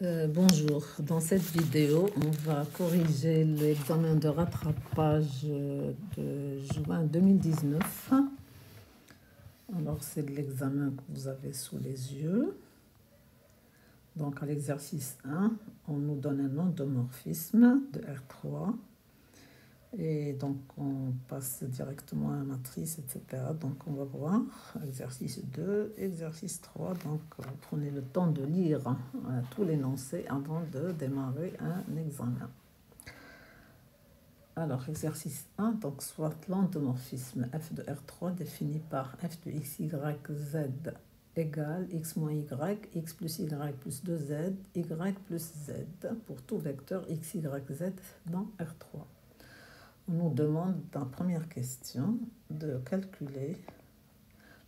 Euh, bonjour, dans cette vidéo, on va corriger l'examen de rattrapage de juin 2019. Alors, c'est l'examen que vous avez sous les yeux. Donc, à l'exercice 1, on nous donne un endomorphisme de R3 et donc, on passe directement à la matrice, etc. Donc, on va voir exercice 2, exercice 3. Donc, prenez le temps de lire hein, tout l'énoncé avant de démarrer un examen. Alors, exercice 1, donc soit l'endomorphisme f de R3 défini par f de x, y, z égale x moins y, x plus y plus 2z, y plus z pour tout vecteur x, y, z dans R3 on nous demande dans la première question de calculer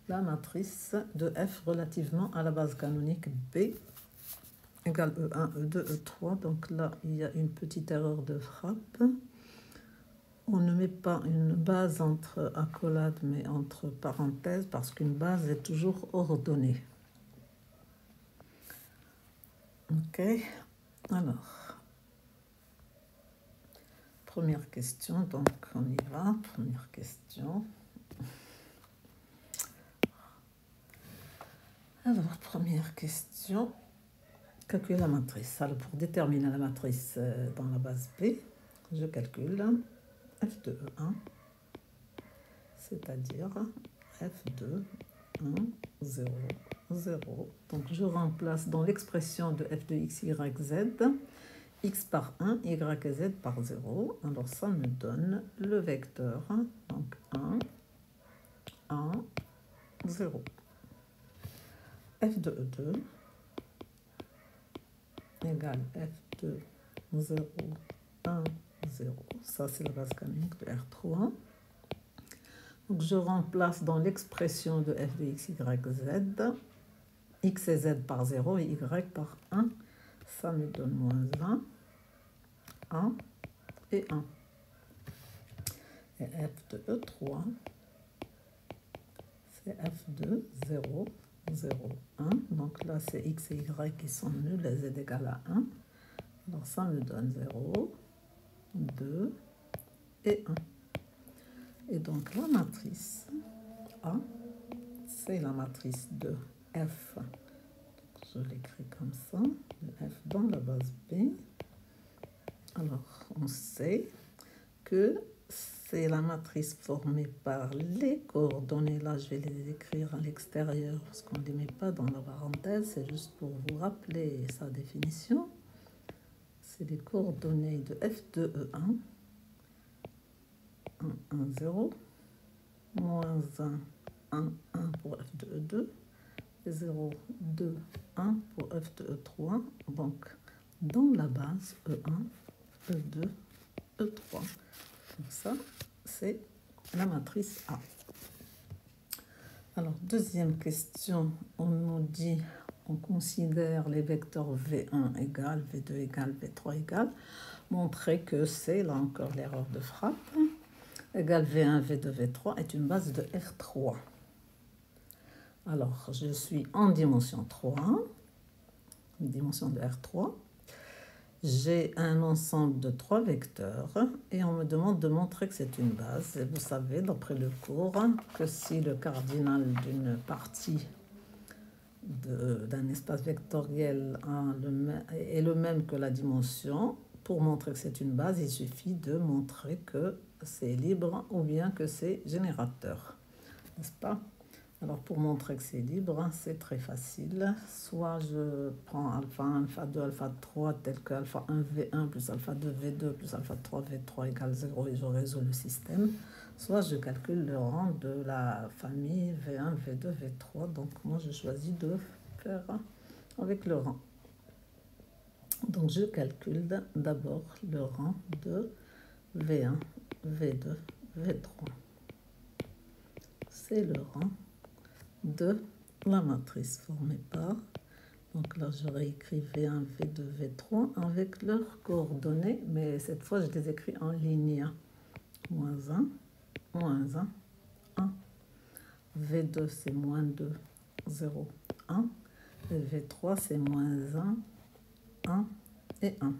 la matrice de f relativement à la base canonique B égale E1, E2, E3. Donc là, il y a une petite erreur de frappe. On ne met pas une base entre accolades, mais entre parenthèses, parce qu'une base est toujours ordonnée. Ok Alors, Première question, donc on y va. Première question. Alors, première question. Calculer la matrice. Alors, pour déterminer la matrice euh, dans la base B, je calcule f de E1, c'est-à-dire f2, 1, 0, 0. Donc, je remplace dans l'expression de f de x, y, z x par 1, y et z par 0. Alors ça me donne le vecteur, donc 1, 1, 0. f de E2 égale f de 0, 1, 0. Ça, c'est la base canonique de R3. Donc, je remplace dans l'expression de f de x, y, z, x et z par 0 et y par 1 ça me donne moins 1, 1 et 1. Et f de E3, c'est f de 0, 0, 1. Donc là, c'est x et y qui sont nuls, z égale à 1. Donc ça me donne 0, 2 et 1. Et donc la matrice A, c'est la matrice de f je l'écris comme ça, le F dans la base B. Alors, on sait que c'est la matrice formée par les coordonnées. Là, je vais les écrire à l'extérieur parce qu'on ne les met pas dans la parenthèse. C'est juste pour vous rappeler sa définition. C'est les coordonnées de F de E1. 1, 1, 0. Moins 1, 1, 1 pour F de E2. 0, 2, 1 pour F de E3. Donc, dans la base E1, E2, E3. Donc ça, c'est la matrice A. Alors, deuxième question, on nous dit, on considère les vecteurs V1 égale, V2 égale, V3 égale. Montrer que c'est, là encore, l'erreur de frappe. Égale V1, V2, V3 est une base de R3. Alors, je suis en dimension 3, dimension de R3. J'ai un ensemble de trois vecteurs et on me demande de montrer que c'est une base. Vous savez, d'après le cours, que si le cardinal d'une partie d'un espace vectoriel est le même que la dimension, pour montrer que c'est une base, il suffit de montrer que c'est libre ou bien que c'est générateur. N'est-ce pas? Alors pour montrer que c'est libre, c'est très facile. Soit je prends alpha 1, alpha 2, alpha 3, tel que alpha 1, V1 plus alpha 2, V2 plus alpha 3, V3 égale 0 et je résous le système. Soit je calcule le rang de la famille V1, V2, V3. Donc moi je choisis de faire avec le rang. Donc je calcule d'abord le rang de V1, V2, V3. C'est le rang de la matrice formée par. Donc là, j'aurais écrit V1, V2, V3 avec leurs coordonnées, mais cette fois, je les écris en ligne. Moins 1, moins 1, 1. V2, c'est moins 2, 0, 1. Et V3, c'est moins 1, 1 et 1.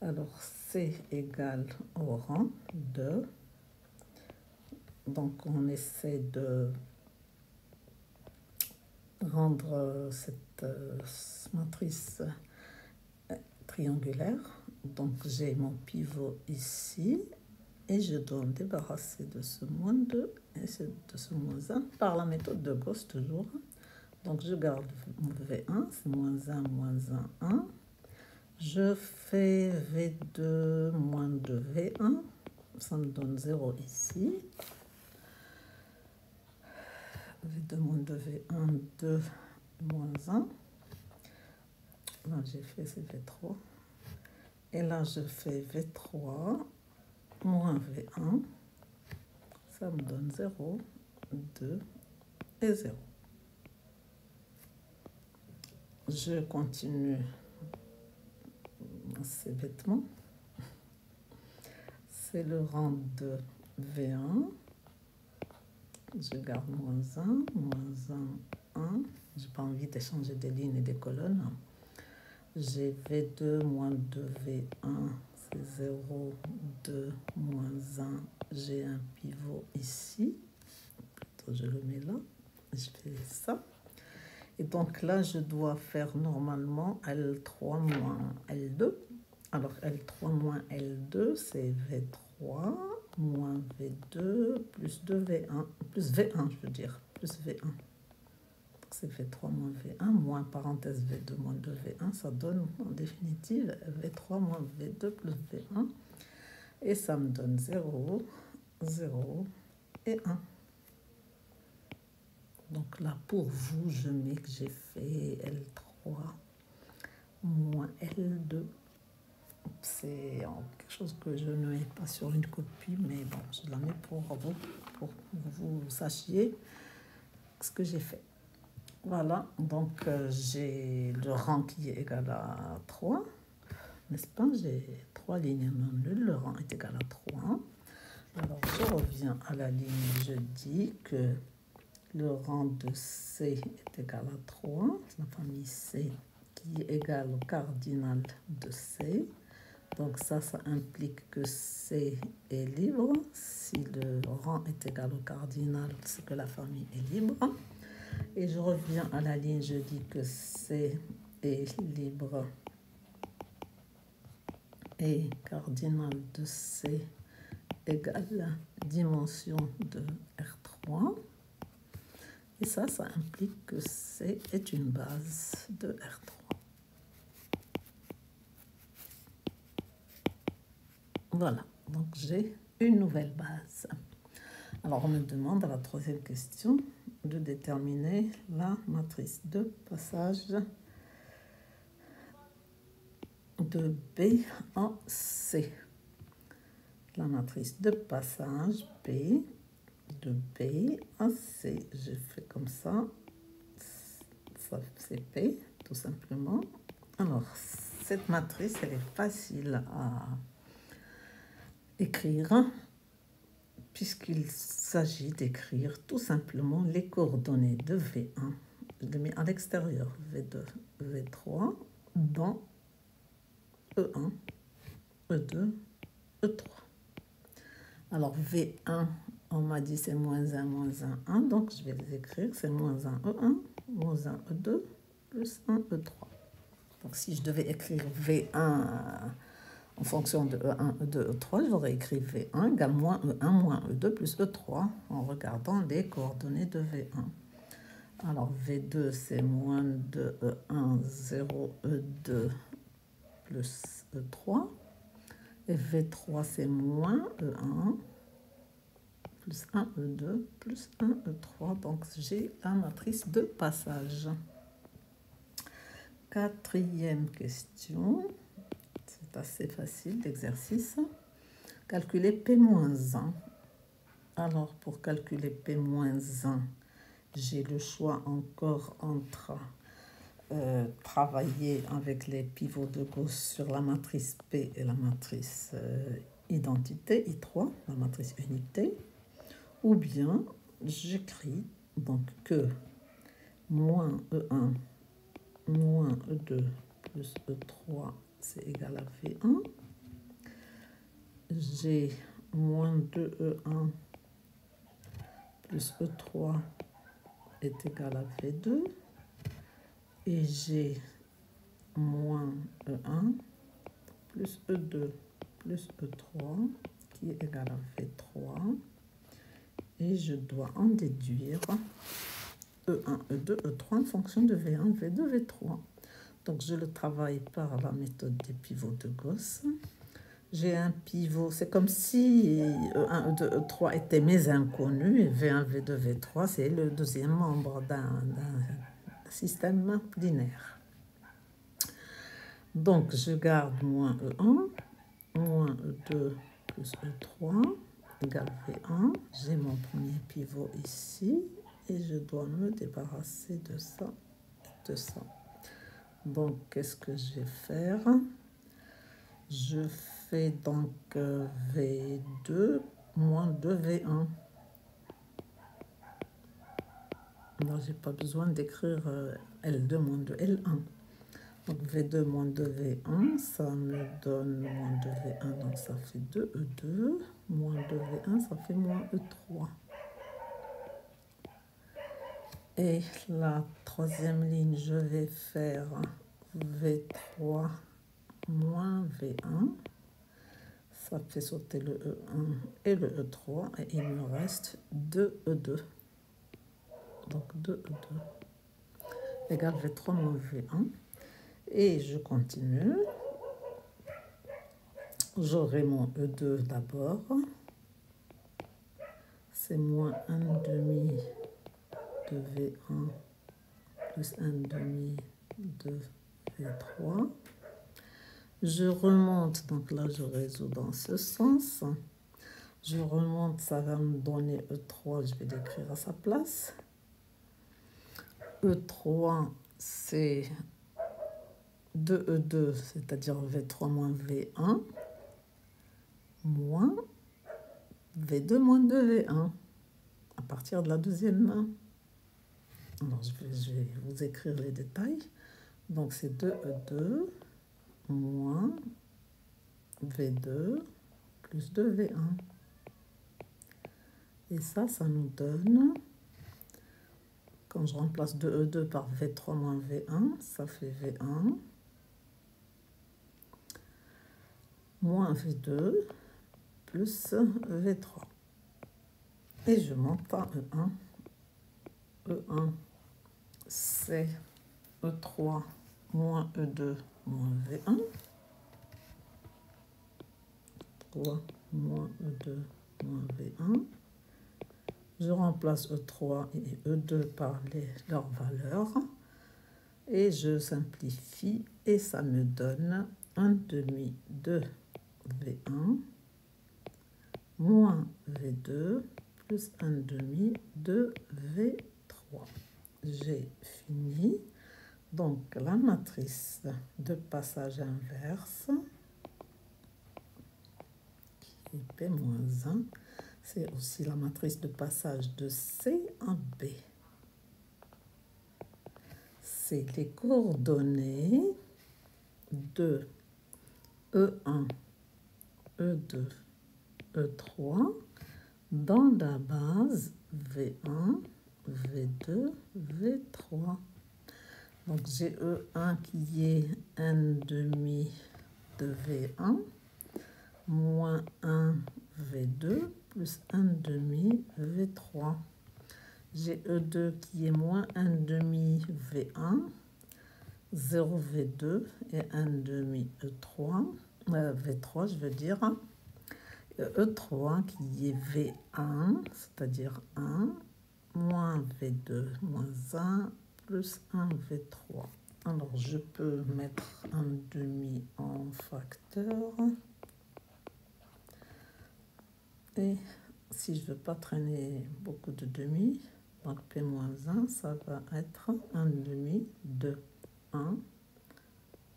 Alors, C égale au rang de... Donc, on essaie de rendre cette euh, matrice euh, triangulaire. Donc, j'ai mon pivot ici et je dois me débarrasser de ce moins 2 et de ce moins 1 par la méthode de Gauss toujours. Donc je garde V1, c'est moins 1, moins 1, 1. Je fais V2 moins 2, V1. Ça me donne 0 ici. V2 moins 2, V1, 2, moins 1. Là, j'ai fait c'est V3. Et là, je fais V3 moins V1. Ça me donne 0, 2 et 0. Je continue assez bêtement. C'est le rang de V1. Je garde moins 1, moins 1, 1. Je n'ai pas envie d'échanger des lignes et des colonnes. J'ai V2 moins 2, V1, c'est 0, 2, moins 1. J'ai un pivot ici. je le mets là. Je fais ça. Et donc là, je dois faire normalement L3 moins L2. Alors L3 moins L2, c'est V3 moins V2 plus 2V1, plus V1, je veux dire, plus V1. C'est V3 moins V1 moins parenthèse V2 moins 2V1, ça donne en définitive V3 moins V2 plus V1. Et ça me donne 0, 0 et 1. Donc là, pour vous, je mets que j'ai fait L3 moins L2. C'est quelque chose que je ne mets pas sur une copie, mais bon, je la mets pour vous, pour que vous sachiez ce que j'ai fait. Voilà, donc euh, j'ai le rang qui est égal à 3, n'est-ce pas? J'ai trois lignes non nulles, le rang est égal à 3. Alors je reviens à la ligne, je dis que le rang de C est égal à 3, c'est la famille C qui est égale au cardinal de C. Donc ça, ça implique que C est libre. Si le rang est égal au cardinal, c'est que la famille est libre. Et je reviens à la ligne, je dis que C est libre et cardinal de C égale la dimension de R3. Et ça, ça implique que C est une base de R3. Voilà, donc j'ai une nouvelle base. Alors on me demande à la troisième question de déterminer la matrice de passage de B en C. La matrice de passage B de B à C. Je fais comme ça. Ça, c'est P, tout simplement. Alors, cette matrice, elle est facile à écrire puisqu'il s'agit d'écrire tout simplement les coordonnées de V1. Je les mets à l'extérieur, V2, V3, dans E1, E2, E3. Alors V1, on m'a dit c'est moins 1, moins 1, 1. Donc, je vais les écrire. C'est moins 1, E1, moins 1, E2, plus 1, E3. Donc, si je devais écrire V1 en fonction de E1, E2, E3, j'aurais écrit V1 égale moins E1, moins E2, plus E3 en regardant les coordonnées de V1. Alors, V2, c'est moins 2 E1, 0, E2, plus E3. Et V3, c'est moins E1, plus 1, E2, plus 1, E3. Donc j'ai la matrice de passage. Quatrième question. C'est assez facile l'exercice. Calculer P-1. Alors pour calculer P-1, j'ai le choix encore entre euh, travailler avec les pivots de gauche sur la matrice P et la matrice euh, identité, I3, la matrice unité, ou bien j'écris donc que moins E1 moins E2 plus E3, c'est égal à V1. G moins 2E1 plus E3 est égal à V2. Et G moins E1 plus E2 plus E3 qui est égal à V3. Et je dois en déduire E1, E2, E3 en fonction de V1, V2, V3. Donc je le travaille par la méthode des pivots de Gauss. J'ai un pivot, c'est comme si E1, E2, E3 étaient mes inconnus et V1, V2, V3, c'est le deuxième membre d'un système binaire. Donc je garde moins E1, moins E2 plus E3 égale V1. J'ai mon premier pivot ici et je dois me débarrasser de ça de ça. Donc, qu'est-ce que je vais faire? Je fais donc euh, V2 moins 2V1. Non, j'ai pas besoin d'écrire euh, L2 moins 2L1. Donc V2 moins 2V1, ça me donne moins 2V1, donc ça fait 2E2. Moins 2V1, ça fait moins E3. Et la troisième ligne, je vais faire V3 moins V1. Ça fait sauter le E1 et le E3 et il me reste 2E2. Donc 2E2 égale V3 moins V1. Et je continue. J'aurai mon E2 d'abord. C'est moins 1 demi de V1 plus 1 demi de V3. Je remonte, donc là je résous dans ce sens. Je remonte, ça va me donner E3, je vais l'écrire à sa place. E3, c'est 2E2, c'est-à-dire V3 moins V1, moins V2 moins 2V1, à partir de la deuxième main. Alors, je vais, vous écrire les détails. Donc, c'est 2E2 moins V2 plus 2V1. Et ça, ça nous donne, quand je remplace 2E2 par V3 moins V1, ça fait V1 moins V2 plus V3. Et je monte à E1. E1 c'est E3 moins E2 moins V1. 3 moins E2 moins V1. Je remplace E3 et E2 par les, leurs valeurs. Et je simplifie et ça me donne 1 demi de V1 moins V2 plus 1 demi de V3 j'ai fini. Donc la matrice de passage inverse, qui est P-1, c'est aussi la matrice de passage de C en B. C'est les coordonnées de E1, E2, E3 dans la base V1, V2, V3. Donc j'ai E1 qui est 1 demi de V1 moins 1 V2 plus 1 demi V3. J'ai E2 qui est moins 1 demi V1, 0 V2 et 1 demi E3, euh, V3 je veux dire. E3 qui est V1, c'est-à-dire 1, moins V2 moins 1 plus 1 V3. Alors, je peux mettre un demi en facteur. Et si je ne veux pas traîner beaucoup de demi, donc P-1, ça va être 1 demi de 1,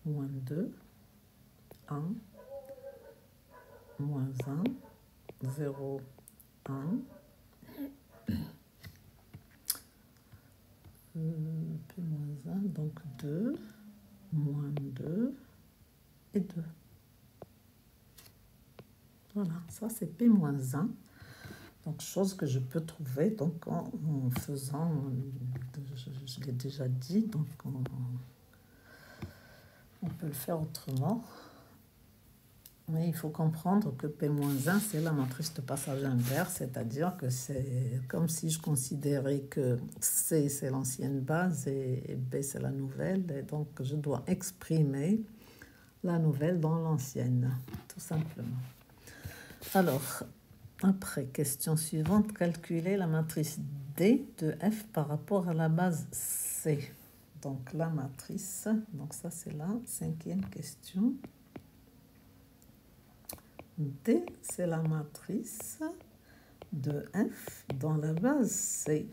moins 2, 1, moins 1, 0, 1, P-1, donc 2, moins 2 et 2. Voilà, ça c'est P moins 1. Donc, chose que je peux trouver en, faisant, je, l'ai déjà dit, donc on, on peut le faire autrement. Mais il faut comprendre que P-1, c'est la matrice de passage inverse, c'est-à-dire que c'est comme si je considérais que C, c'est l'ancienne base et B, c'est la nouvelle. Et donc, je dois exprimer la nouvelle dans l'ancienne, tout simplement. Alors, après, question suivante, calculer la matrice D de F par rapport à la base C. Donc, la matrice, donc ça c'est la cinquième question. D, c'est la matrice de F dans la base C.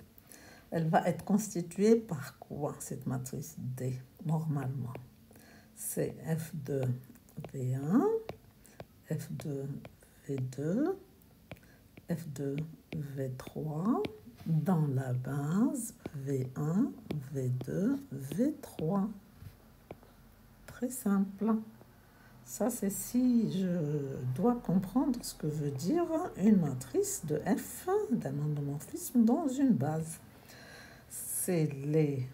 Elle va être constituée par quoi, cette matrice D, normalement? C'est F de V1, F de V2, F de V3 dans la base V1, V2, V3. Très simple. Ça, c'est si je dois comprendre ce que veut dire une matrice de F d'un endomorphisme dans une base. C'est les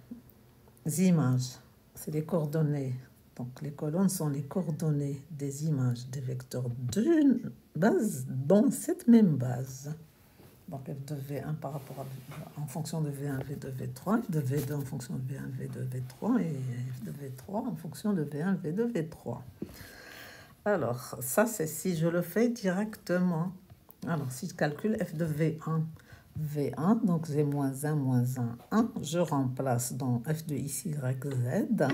images, c'est les coordonnées. Donc les colonnes sont les coordonnées des images des vecteurs d'une base dans cette même base. Donc f de V1 par rapport à, en fonction de V1, V2, V3, f de V2 en fonction de V1, V2, V3 et f de V3 en fonction de V1, V2, V3. Alors, ça, c'est si je le fais directement. Alors, si je calcule f de V1, V1, donc z moins 1, moins 1, 1, je remplace dans f de x, y, z,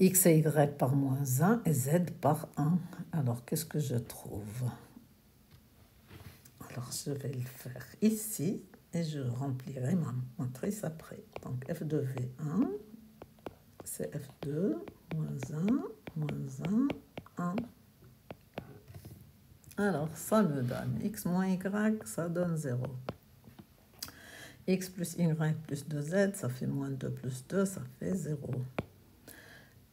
x et y par moins 1 et z par 1. Alors, qu'est-ce que je trouve? Alors, je vais le faire ici et je remplirai ma matrice après. Donc, f de V1, c'est f2, moins 1, moins 1, alors, ça me donne x moins y, ça donne 0. x plus y plus 2z, ça fait moins 2 plus 2, ça fait 0.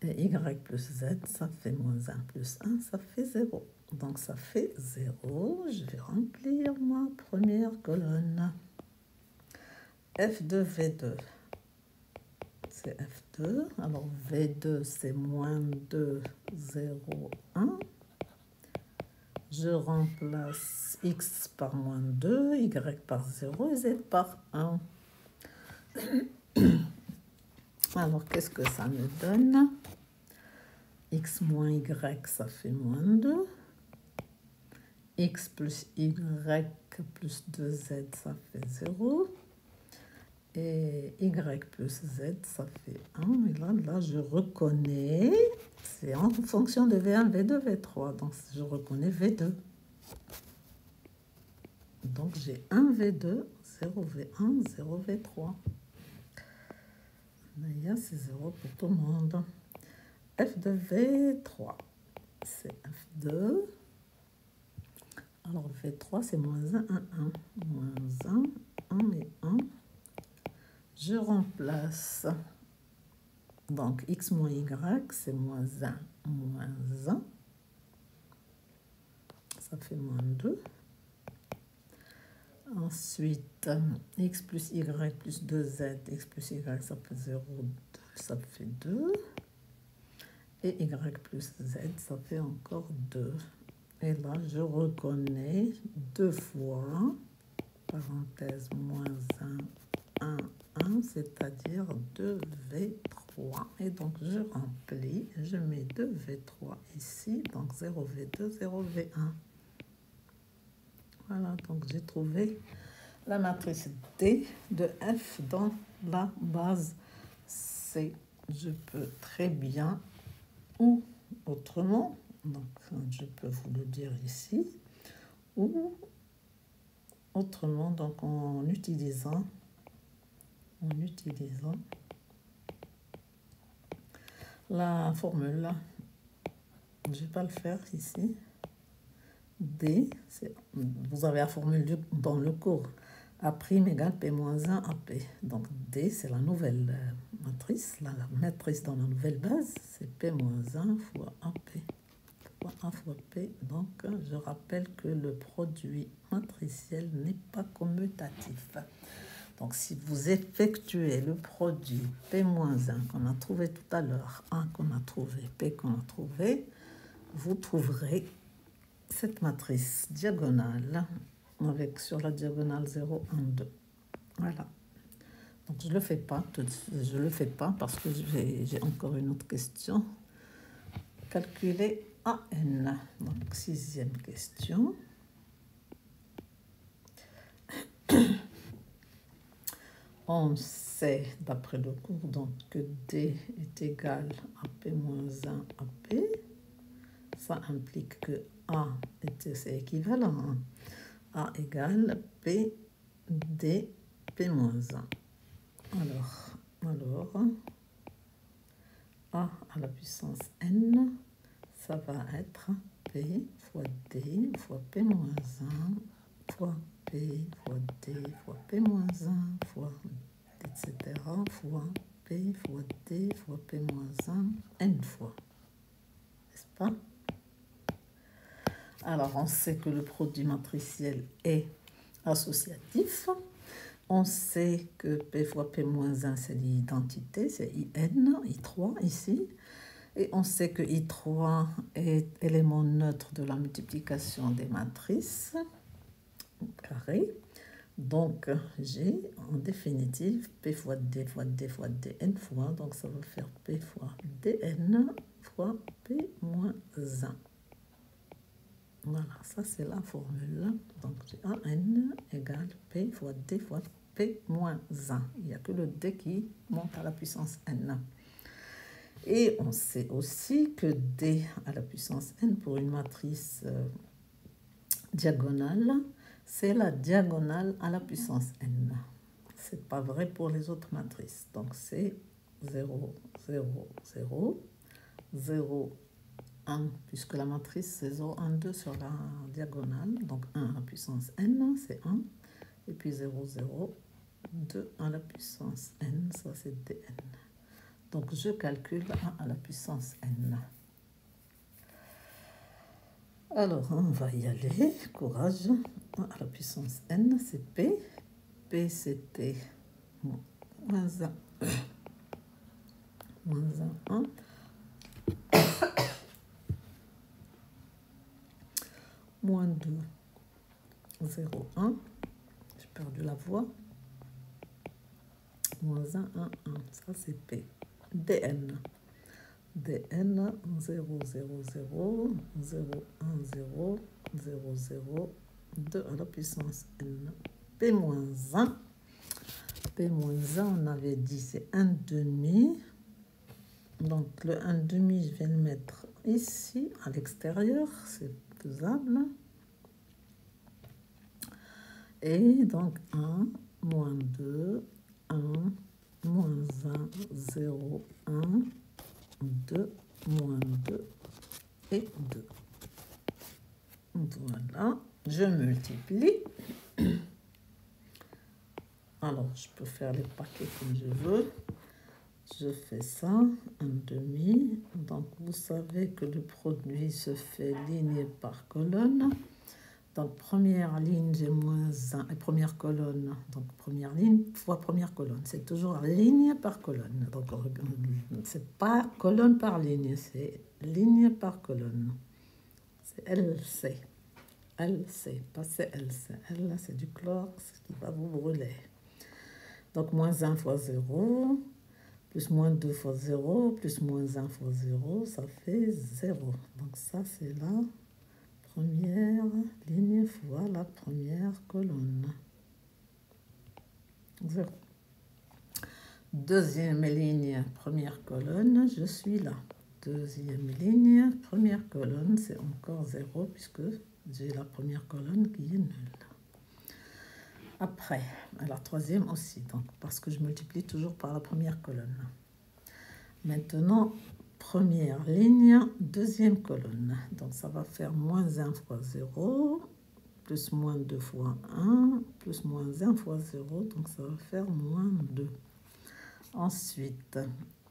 Et y plus z, ça fait moins 1 plus 1, ça fait 0. Donc ça fait 0. Je vais remplir ma première colonne. f de V2 c'est F2. Alors V2, c'est moins 2, 0, 1. Je remplace X par moins 2, Y par 0 et Z par 1. Alors, qu'est-ce que ça me donne? X moins Y, ça fait moins 2. X plus Y plus 2Z, ça fait 0. Et y plus z, ça fait 1. Et là, là, je reconnais, c'est en fonction de V1, V2, V3. Donc, je reconnais V2. Donc, j'ai 1 V2, 0 V1, 0 V3. Là, c'est 0 pour tout le monde. F de V3, c'est F2. Alors, V3, c'est moins 1, 1, 1. Moins 1, 1 et 1 je remplace donc x moins y, c'est moins 1, moins 1. Ça fait moins 2. Ensuite, x plus y plus 2z, x plus y, ça fait 0, 2, ça fait 2. Et y plus z, ça fait encore 2. Et là, je reconnais deux fois, parenthèse, moins 1, 1, c'est-à-dire 2V3. Et donc, je remplis, je mets 2V3 ici, donc 0V2, 0V1. Voilà, donc j'ai trouvé la matrice D de F dans la base C. Je peux très bien, ou autrement, donc je peux vous le dire ici, ou autrement, donc en utilisant en utilisant la formule. Je ne vais pas le faire ici. D, vous avez la formule dans le cours. A' égale P moins 1 AP. Donc D, c'est la nouvelle euh, matrice. Là, la matrice dans la nouvelle base, c'est P moins 1 fois AP. Fois 1 fois P. Donc, je rappelle que le produit matriciel n'est pas commutatif. Donc, si vous effectuez le produit P-1 qu'on a trouvé tout à l'heure, 1 qu'on a trouvé, P qu'on a trouvé, vous trouverez cette matrice diagonale avec sur la diagonale 0, 1, 2. Voilà. Donc, je ne le fais pas. Le fais pas parce que j'ai encore une autre question. Calculer AN. Donc, sixième question. On sait, d'après le cours, donc, que D est égal à P moins 1 à P. Ça implique que A est équivalent. A égale P D P moins 1. Alors, alors, A à la puissance N, ça va être P fois D fois P moins 1 fois P fois D fois P moins 1 fois etc. fois P fois D fois P moins 1 N fois. N'est-ce pas? Alors, on sait que le produit matriciel est associatif. On sait que P fois P moins 1, c'est l'identité, c'est IN, I3 ici. Et on sait que I3 est élément neutre de la multiplication des matrices carré. Donc, j'ai en définitive P fois D fois D fois Dn fois, donc ça va faire P fois Dn fois P moins 1. Voilà, ça c'est la formule. Donc, j'ai AN égale P fois D fois P moins 1. Il n'y a que le D qui monte à la puissance N. Et on sait aussi que D à la puissance N pour une matrice euh, diagonale, c'est la diagonale à la puissance n. Ce n'est pas vrai pour les autres matrices. Donc c'est 0, 0, 0, 0, 1, puisque la matrice c'est 0, 1, 2 sur la diagonale. Donc 1 à la puissance n, c'est 1. Et puis 0, 0, 2 à la puissance n, ça c'est dn. Donc je calcule 1 à la puissance n. Alors, on va y aller. Courage. À la puissance n, c'est P. P, c'était moins 1. Moins 1, 1. Moins 2, 0, 1. J'ai perdu la voix. Moins 1, 1, 1. Ça, c'est P. DN dn 0, 0, 0, 0, 1, 0, 0, 0, 2 à la puissance n. P-1. P-1, on avait dit c'est 1 demi. Donc le 1 demi, je vais le mettre ici, à l'extérieur, c'est faisable. Et donc 1, moins 2, 1, moins 1, 0, 1, 2, moins 2 et 2. Voilà, je multiplie. Alors, je peux faire les paquets comme je veux. Je fais ça, un demi. Donc, vous savez que le produit se fait ligne par colonne. Donc, première ligne, j'ai moins 1, et première colonne, donc première ligne fois première colonne. C'est toujours ligne par colonne. Donc, c'est pas colonne par ligne, c'est ligne par colonne. C'est LC. LC, pas CLC. L, c'est du chlore, ce qui va vous brûler. Donc, moins 1 fois 0, plus moins 2 fois 0, plus moins 1 fois 0, ça fait 0. Donc, ça, c'est là première ligne fois la première colonne. Deuxième ligne, première colonne, je suis là. Deuxième ligne, première colonne, c'est encore 0 puisque j'ai la première colonne qui est nulle. Après, la troisième aussi, donc parce que je multiplie toujours par la première colonne. Maintenant, première ligne, deuxième colonne. Donc ça va faire moins 1 fois 0, plus moins 2 fois 1, plus moins 1 fois 0, donc ça va faire moins 2. Ensuite,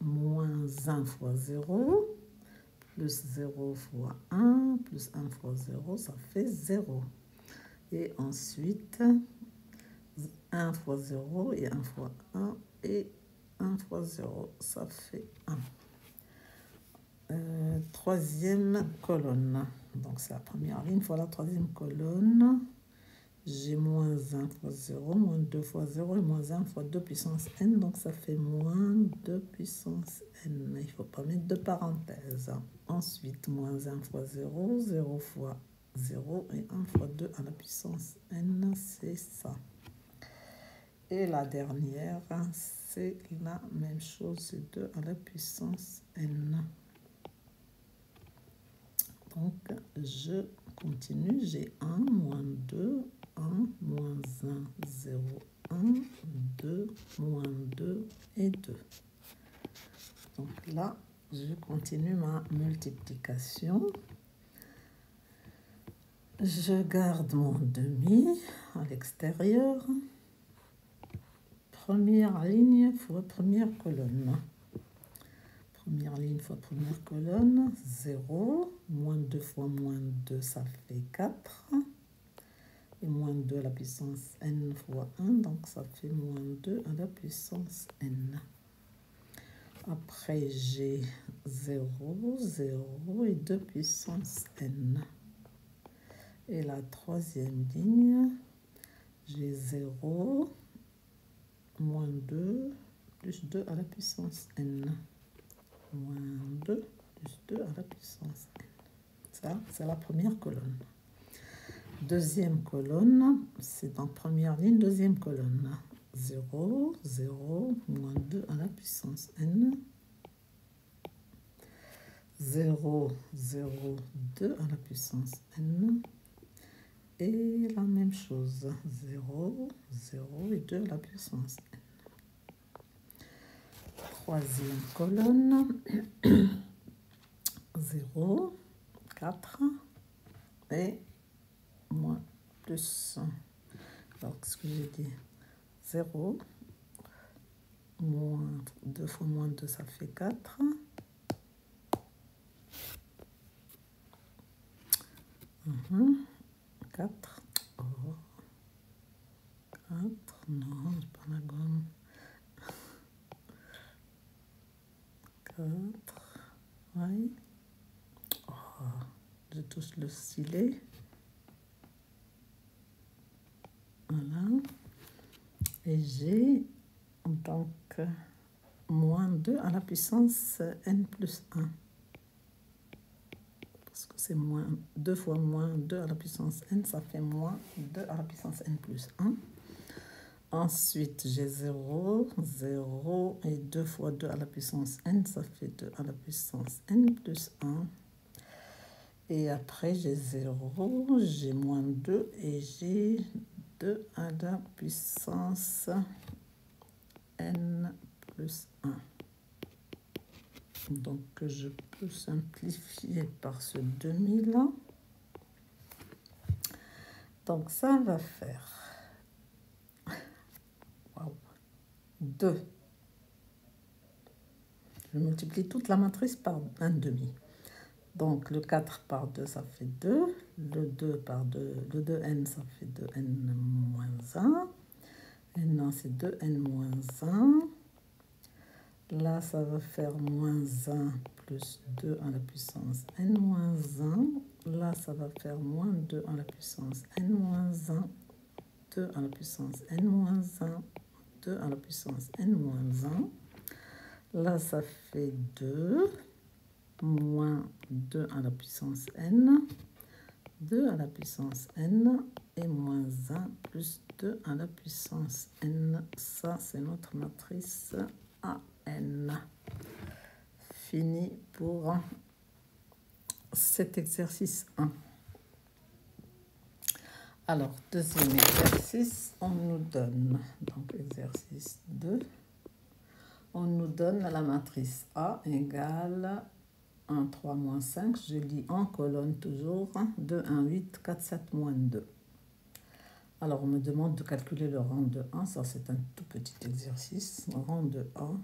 moins 1 fois 0, plus 0 fois 1, plus 1 fois 0, ça fait 0. Et ensuite, 1 fois 0 et 1 fois 1 et 1 fois 0, ça fait 1. Euh, troisième colonne. Donc c'est la première ligne fois la troisième colonne. J'ai moins 1 fois 0, moins 2 fois 0 et moins 1 fois 2 puissance n. Donc ça fait moins 2 puissance n. Il ne faut pas mettre de parenthèse. Ensuite, moins 1 fois 0, 0 fois 0 et 1 fois 2 à la puissance n, c'est ça. Et la dernière, c'est la même chose, c'est 2 à la puissance n. Donc, je continue, j'ai 1, moins 2, 1, moins 1, 0, 1, 2, moins 2 et 2. Donc là, je continue ma multiplication. Je garde mon demi à l'extérieur. Première ligne fois première colonne. Première ligne fois première colonne, 0. Moins 2 fois moins 2, ça fait 4. Et moins 2 à la puissance n fois 1, donc ça fait moins 2 à la puissance n. Après, j'ai 0, 0 et 2 puissance n. Et la troisième ligne, j'ai 0, moins 2, plus 2 à la puissance n. Moins 2, plus 2 à la puissance n. Ça, c'est la première colonne. Deuxième colonne, c'est en première ligne, deuxième colonne. 0, 0, moins 2 à la puissance n. 0, 0, 2 à la puissance n. Et la même chose, 0, 0 et 2 à la puissance n. Troisième colonne, 0, 4 et moins plus. Alors, ce que j'ai dit 0. Moins 2 fois moins 2, ça fait 4. Mmh. 4. Oh. 4. Non, c'est pas la gomme. 4. Oui. Oh. Je touche le stylet. Voilà. Et j'ai donc moins 2 à la puissance n plus 1. Parce que c'est moins 2 fois moins 2 à la puissance n, ça fait moins 2 à la puissance n plus 1. Ensuite, j'ai 0, 0 et 2 fois 2 à la puissance n, ça fait 2 à la puissance n plus 1. Et après, j'ai 0, j'ai moins 2 et j'ai 2 à la puissance n plus 1. Donc, je peux simplifier par ce demi-là. Donc, ça va faire 2. Je multiplie toute la matrice par un demi. Donc le 4 par 2, ça fait 2. Le 2 par 2, le 2n, ça fait 2n moins 1. Et non, c'est 2n moins 1. Là, ça va faire moins 1 plus 2 à la puissance n moins 1. Là, ça va faire moins 2 à la puissance n moins 1. 2 à la puissance n moins 1. 2 à la puissance n moins 1. Là, ça fait 2 moins 2 à la puissance n, 2 à la puissance n et moins 1 plus 2 à la puissance n. Ça, c'est notre matrice AN. Fini pour cet exercice 1. Alors, deuxième exercice, on nous donne, donc exercice 2, on nous donne la matrice A égale 1, 3, moins 5. Je lis en colonne toujours. 2, 1, 8, 4, 7, moins 2. Alors, on me demande de calculer le rang de 1. Ça, c'est un tout petit exercice. Le rang de 1,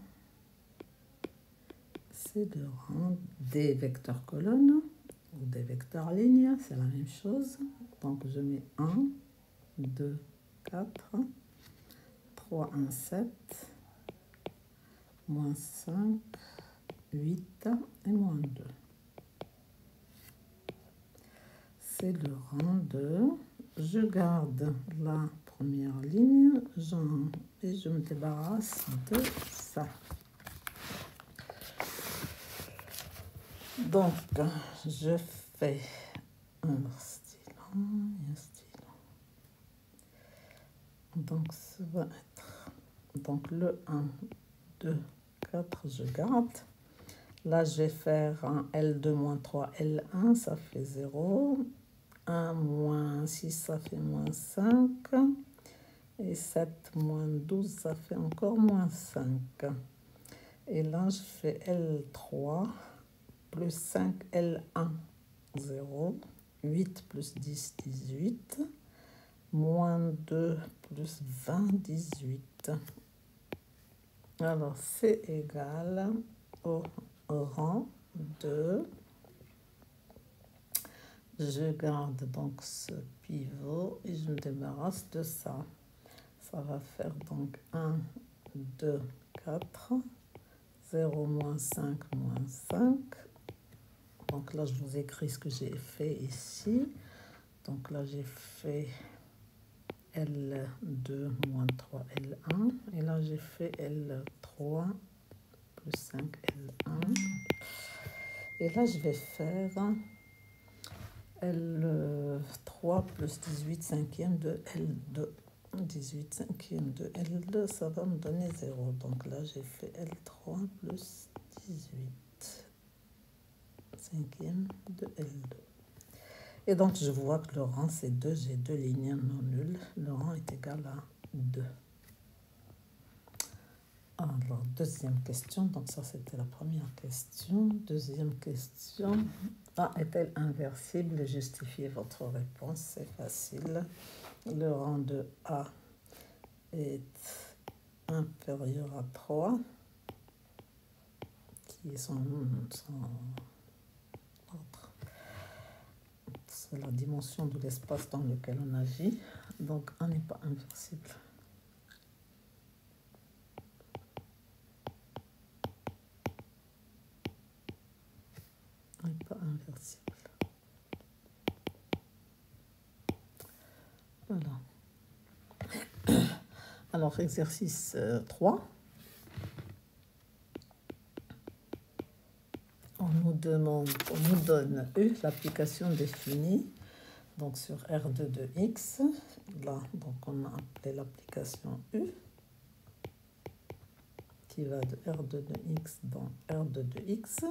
c'est le rang des vecteurs colonnes ou des vecteurs lignes. C'est la même chose. Donc, je mets 1, 2, 4, 3, 1, 7, moins 5, 8 et moins 2. C'est le rang de... Je garde la première ligne et je me débarrasse de ça. Donc, je fais un stylo un stylo. Donc, ça va être donc le 1, 2, 4, je garde. Là, je vais faire un L2 moins 3, L1, ça fait 0. 1 moins 6, ça fait moins 5. Et 7 moins 12, ça fait encore moins 5. Et là, je fais L3 plus 5, L1, 0. 8 plus 10, 18. Moins 2 plus 20, 18. Alors, c'est égal au rang de je garde donc ce pivot et je me débarrasse de ça. Ça va faire donc 1, 2, 4, 0, moins 5, moins 5. Donc là, je vous écris ce que j'ai fait ici. Donc là, j'ai fait L2 moins 3, L1. Et là, j'ai fait L3 plus 5, L1. Et là, je vais faire L3 plus 18 cinquième de L2. 18 cinquième de L2, ça va me donner 0. Donc là, j'ai fait L3 plus 18 cinquième de L2. Et donc, je vois que le rang, c'est 2. J'ai deux lignes non nulles. Le rang est égal à 2. Alors, deuxième question. Donc, ça, c'était la première question. Deuxième question. A est-elle inversible Justifiez votre réponse, c'est facile. Le rang de A est inférieur à 3, qui est son, C'est la dimension de l'espace dans lequel on agit, donc A n'est pas inversible. pas inversible. Voilà. Alors, exercice 3. Euh, on nous demande, on nous donne U, l'application définie, donc sur R2 de X. Là, donc on a appelé l'application U, qui va de R2 de X dans R2 de X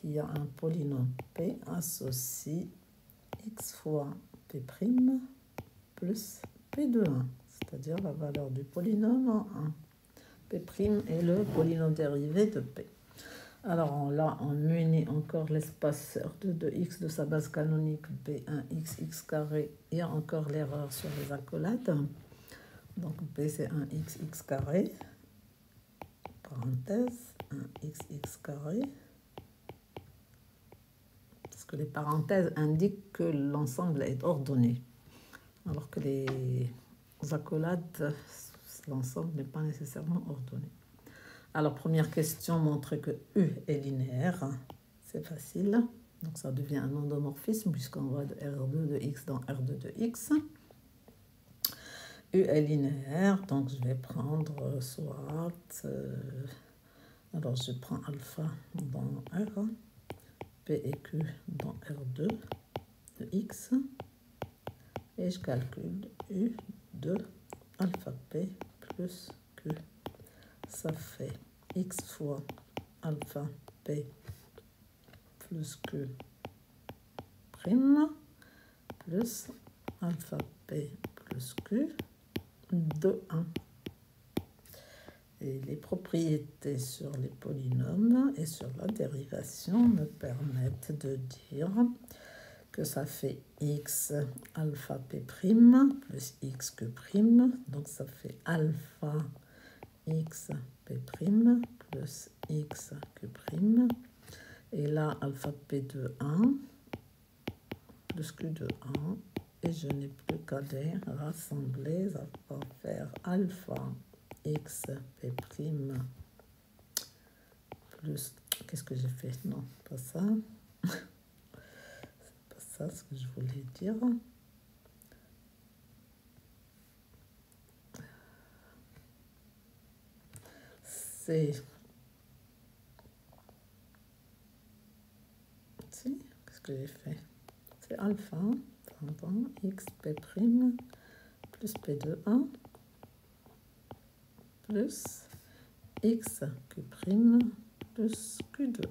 qui a un polynôme P associe x fois P' plus P de 1, c'est-à-dire la valeur du polynôme en 1. P' est le polynôme dérivé de P. Alors là, on unit encore l'espace R2 de x de sa base canonique B1x x carré. Il y a encore l'erreur sur les accolades. Donc B c'est 1x x carré, parenthèse, 1x x carré que les parenthèses indiquent que l'ensemble est ordonné, alors que les accolades, l'ensemble n'est pas nécessairement ordonné. Alors, première question montre que U est linéaire. C'est facile. Donc, ça devient un endomorphisme puisqu'on va de R2 de X dans R2 de X. U est linéaire, donc je vais prendre soit... Euh, alors, je prends alpha dans R et Q dans R2 de X et je calcule U de alpha P plus Q. Ça fait X fois alpha P plus Q prime plus alpha P plus Q de 1 et les propriétés sur les polynômes et sur la dérivation me permettent de dire que que ça fait x alpha p' plus x que prime. Donc ça fait alpha x p' plus x prime. Et là, alpha p de 1 plus q de 1. Et je n'ai plus qu'à les rassembler. Ça va faire alpha x p' plus... Qu'est-ce que j'ai fait? Non, pas ça. C'est pas ça ce que je voulais dire. C'est... Qu'est-ce que j'ai fait? C'est alpha, pardon, x p' plus p de 1 plus x q' plus q de 1.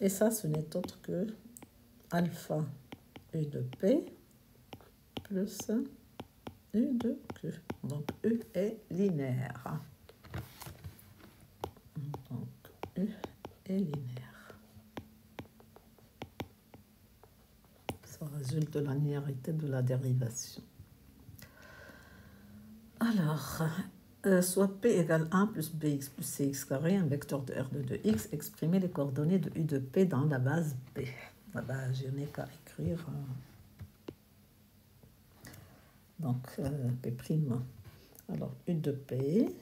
Et ça, ce n'est autre que alpha u de p plus u de q. Donc u est linéaire. Est linéaire. Ça résulte de la linéarité de la dérivation. Alors, euh, soit P égale 1 plus Bx plus Cx carré, un vecteur de R de 2x, exprimer les coordonnées de U de P dans la base P. Ah bah, je n'ai qu'à écrire. Euh, donc, euh, P'. Alors, U de P,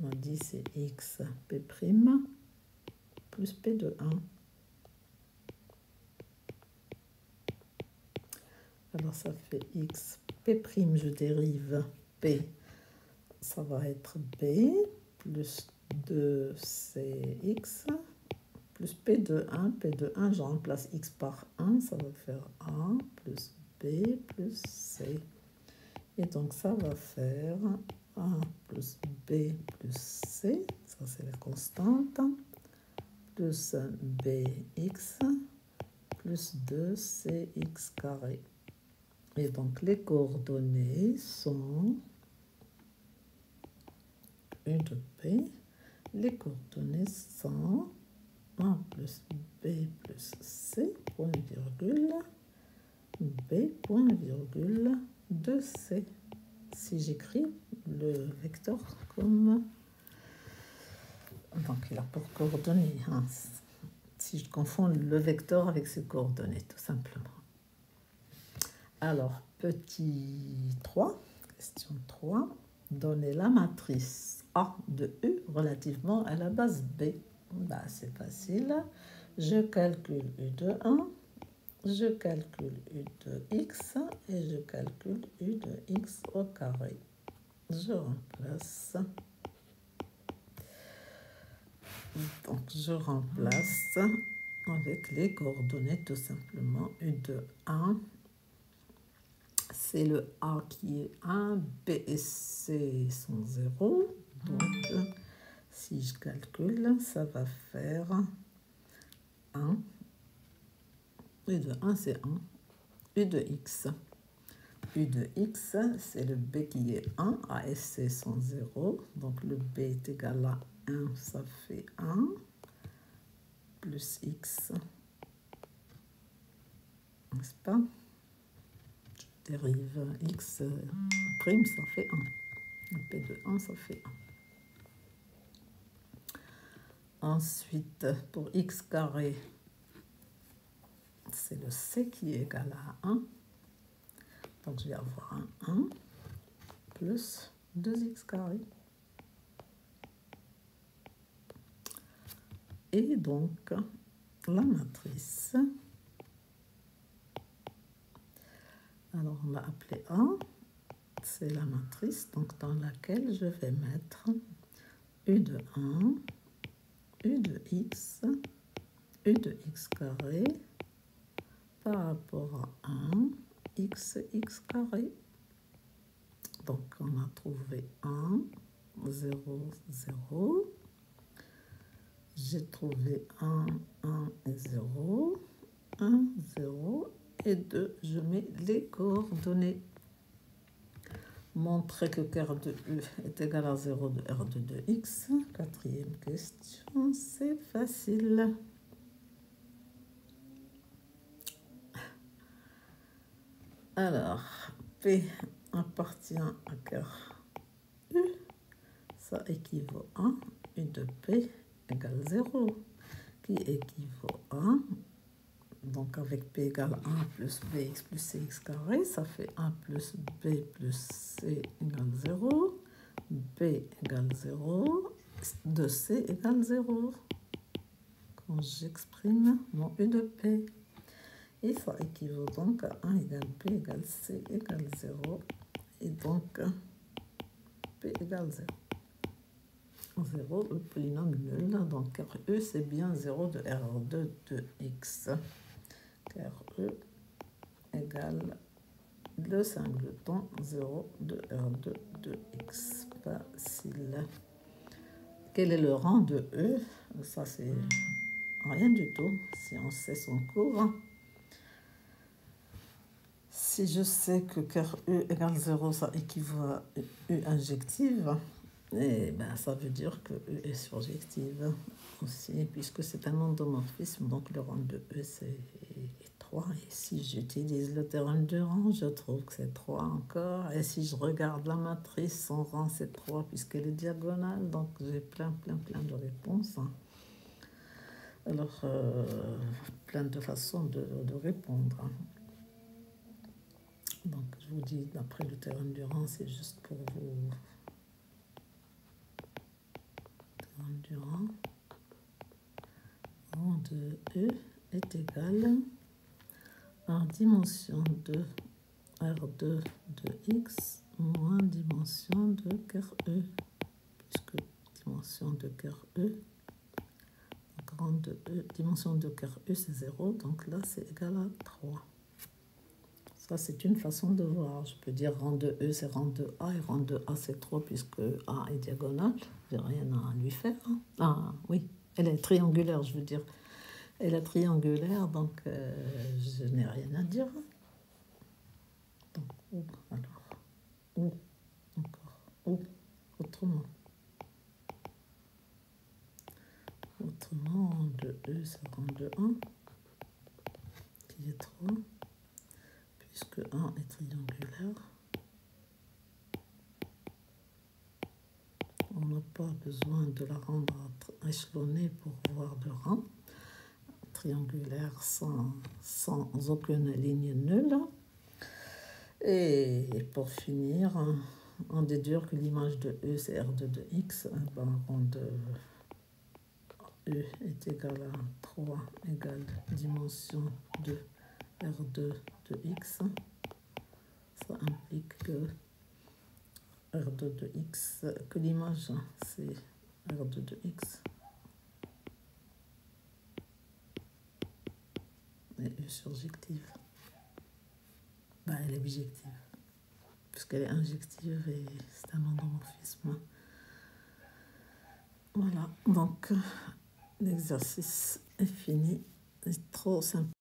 on dit c'est X P' plus P de 1. Alors, ça fait X P', je dérive P ça va être B plus 2CX plus P de 1. P de 1, je remplace X par 1, ça va faire A plus B plus C. Et donc ça va faire A plus B plus C, ça c'est la constante, plus BX plus 2CX carré. Et donc les coordonnées sont U de P, les coordonnées sont 1 plus B plus C, point virgule, B point virgule 2C. Si j'écris le vecteur comme... Donc il a pour coordonnées. Hein. Si je confonds le vecteur avec ses coordonnées, tout simplement. Alors, petit 3, question 3, donner la matrice a de U relativement à la base B. Bah, c'est facile. Je calcule U de 1, je calcule U de X et je calcule U de X au carré. Je remplace. Donc, je remplace avec les coordonnées tout simplement U de 1 c'est le A qui est 1, B et C sont 0. Donc, si je calcule, ça va faire 1. U de 1, c'est 1. U de x. U de x, c'est le b qui est 1. A C sont 0. Donc, le b est égal à 1, ça fait 1. Plus x. N'est-ce pas? Je dérive x prime, ça fait 1. P de 1, ça fait 1. Ensuite, pour x carré, c'est le c qui est égal à 1. Donc, je vais avoir un 1 plus 2x carré. Et donc, la matrice, alors on l'a appelée A, c'est la matrice donc dans laquelle je vais mettre U de 1 u de x, u de x carré par rapport à 1, x, x carré. Donc, on a trouvé 1, 0, 0. J'ai trouvé 1, 1 et 0. 1, 0 et 2. Je mets les coordonnées montrer que R de U est égal à 0 de R de 2X. Quatrième question, c'est facile. Alors, P appartient à cœur U. Ça équivaut à U de P égale 0, qui équivaut à donc avec P égale 1 plus Bx plus Cx carré, ça fait 1 plus B plus C égale 0. B égale 0. De C égale 0. Quand j'exprime mon U de P. Et ça équivaut donc à 1 égale P égale C égale 0. Et donc P égale 0. 0, le polynôme nul. Donc RE, c'est bien 0 de R2 de X car E égale le singleton 0 de R2 de X. Facile. Quel est le rang de E? Ça, c'est rien du tout, si on sait son cours. Si je sais que car E égale 0, ça équivaut à E injective, eh ben, ça veut dire que E est surjective aussi, puisque c'est un endomorphisme, donc le rang de E, c'est 3. Et si j'utilise le théorème de rang, je trouve que c'est 3 encore. Et si je regarde la matrice, son rang, c'est 3, puisqu'elle est diagonale. Donc, j'ai plein, plein, plein de réponses. Alors, euh, plein de façons de, de répondre. Donc, je vous dis, d'après le théorème du rang, c'est juste pour vous... Théorème du rang. De E est égal à dimension de R2 de X moins dimension de ker E, puisque dimension de ker E, grande E, dimension de ker E c'est 0, donc là c'est égal à 3. Ça c'est une façon de voir. Je peux dire rang de E c'est rang de A et rang de A c'est 3 puisque A est diagonale, j'ai rien à lui faire. Hein. Ah oui, elle est triangulaire je veux dire. Elle est triangulaire, donc euh, je n'ai rien à dire. Donc, où alors Où Encore Où Autrement. Autrement, de E, ça rend de 1, qui est 3, puisque 1 est triangulaire. On n'a pas besoin de la rendre échelonnée pour voir de rang triangulaire sans, sans aucune ligne nulle. Et pour finir, on déduire que l'image de E, c'est R2 de X. Ben, rond de E est égal à 3 égale dimension de R2 de X. Ça implique que R2 de X, que l'image, c'est R2 de X. est surjective. Bah, elle est objective. Puisqu'elle est injective et c'est un endomorphisme. Voilà, donc l'exercice est fini. C'est trop simple.